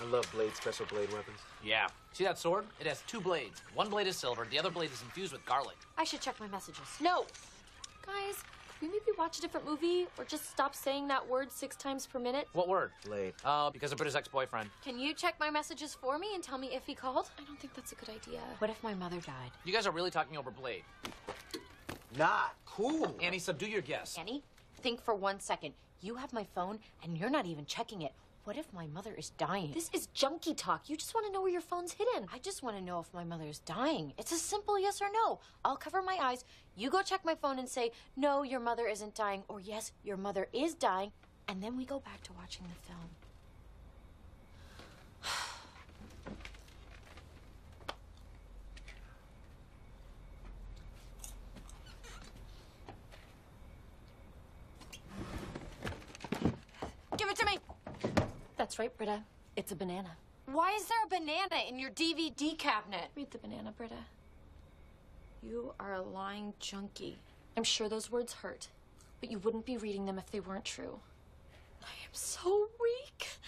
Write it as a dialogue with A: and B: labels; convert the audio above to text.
A: I love blade, special blade weapons.
B: Yeah. See that sword? It has two blades. One blade is silver, the other blade is infused with garlic.
C: I should check my messages. No! Guys, can we maybe watch a different movie or just stop saying that word six times per minute?
B: What word?
A: Blade.
B: Oh, because of Britta's ex-boyfriend.
C: Can you check my messages for me and tell me if he called? I don't think that's a good idea. What if my mother died?
B: You guys are really talking over Blade.
A: Not cool.
B: Annie, subdue your guess.
C: Annie, think for one second. You have my phone and you're not even checking it. What if my mother is dying? This is junkie talk. You just want to know where your phone's hidden. I just want to know if my mother is dying. It's a simple yes or no. I'll cover my eyes. You go check my phone and say, no, your mother isn't dying, or yes, your mother is dying. And then we go back to watching the film. Give it to me. That's right, Britta. It's a banana. Why is there a banana in your DVD cabinet? Read the banana, Britta. You are a lying junkie. I'm sure those words hurt, but you wouldn't be reading them if they weren't true. I am so weak.